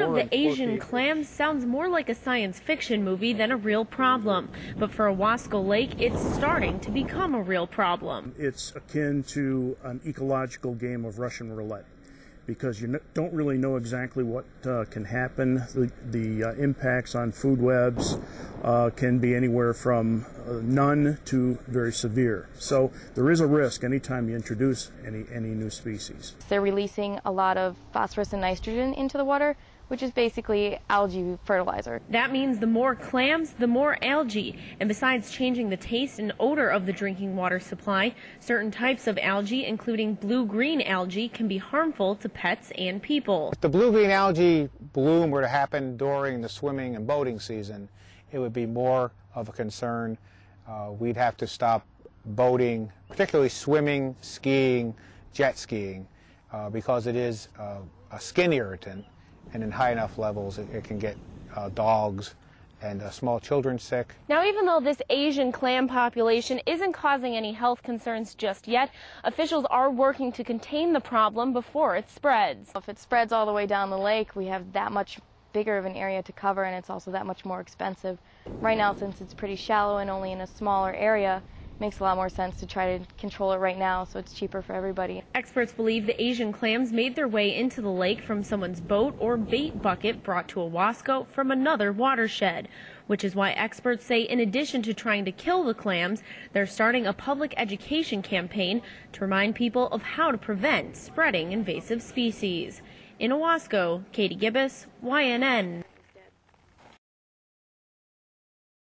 extinction of the Asian clams sounds more like a science fiction movie than a real problem. But for Owasco Lake, it's starting to become a real problem. It's akin to an ecological game of Russian roulette because you don't really know exactly what uh, can happen. The, the uh, impacts on food webs uh, can be anywhere from uh, none to very severe. So there is a risk anytime you introduce any, any new species. They're releasing a lot of phosphorus and nitrogen into the water, which is basically algae fertilizer. That means the more clams, the more algae. And besides changing the taste and odor of the drinking water supply, certain types of algae, including blue-green algae, can be harmful to pets and people. If the blue-green algae bloom were to happen during the swimming and boating season, it would be more of a concern. Uh, we'd have to stop boating, particularly swimming, skiing, jet skiing, uh, because it is uh, a skin irritant and in high enough levels, it, it can get uh, dogs and uh, small children sick. Now, even though this Asian clam population isn't causing any health concerns just yet, officials are working to contain the problem before it spreads. If it spreads all the way down the lake, we have that much bigger of an area to cover and it's also that much more expensive. Right now, since it's pretty shallow and only in a smaller area, makes a lot more sense to try to control it right now so it's cheaper for everybody. Experts believe the Asian clams made their way into the lake from someone's boat or bait bucket brought to Owasco from another watershed, which is why experts say in addition to trying to kill the clams, they're starting a public education campaign to remind people of how to prevent spreading invasive species. In Owasco, Katie Gibas, YNN.